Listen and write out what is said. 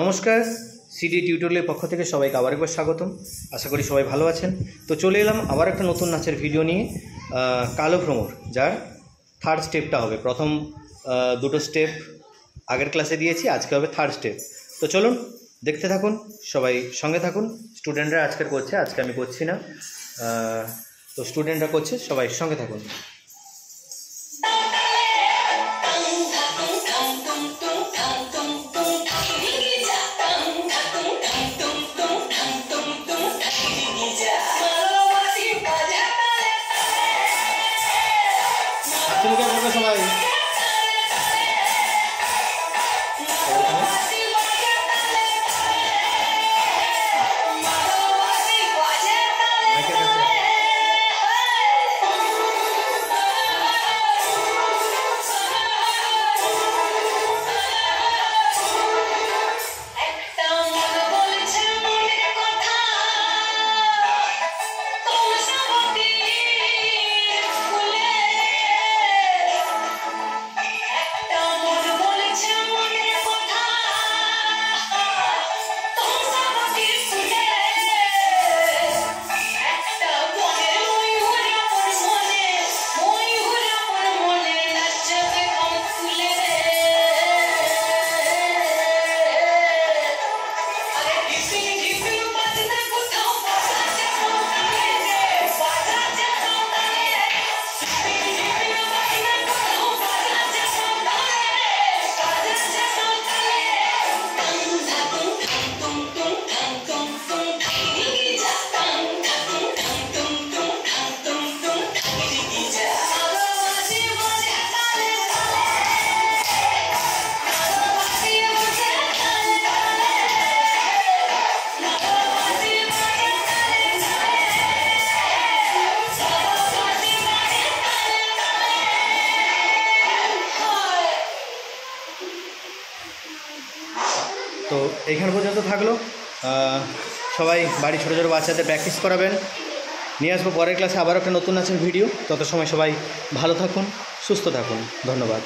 নমস্কার, সিডি টিউটোরিয়ালের পক্ষ থেকে সবাইকে আবার একবার স্বাগতম। আশা করি সবাই ভালো আছেন। তো চলে এলাম আবার একটা নতুন নাচের ভিডিও নিয়ে কালো ভ্রমর, যার থার্ড স্টেপটা হবে। প্রথম দুটো স্টেপ আগের ক্লাসে দিয়েছি, আজকে হবে থার্ড স্টেপ তো চলুন, দেখতে থাকুন, সবাই সঙ্গে থাকুন। স্টুডেন্টরা আজকের করছে, আজকে আমি করছি না। তো স্টুডেন্টরা করছে, সবাই সঙ্গে থাকুন। vai. Sing তো এইখান পর্যন্ত থাকল। সবাই বাড়ি ছোটো ছোটো বাচ্চাদের প্র্যাকটিস করাবেন। নিয়ে আসব পরের ক্লাসে আবার একটা নতুন নাচের ভিডিও তত সময় সবাই ভালো থাকুন, সুস্থ থাকুন। ধন্যবাদ।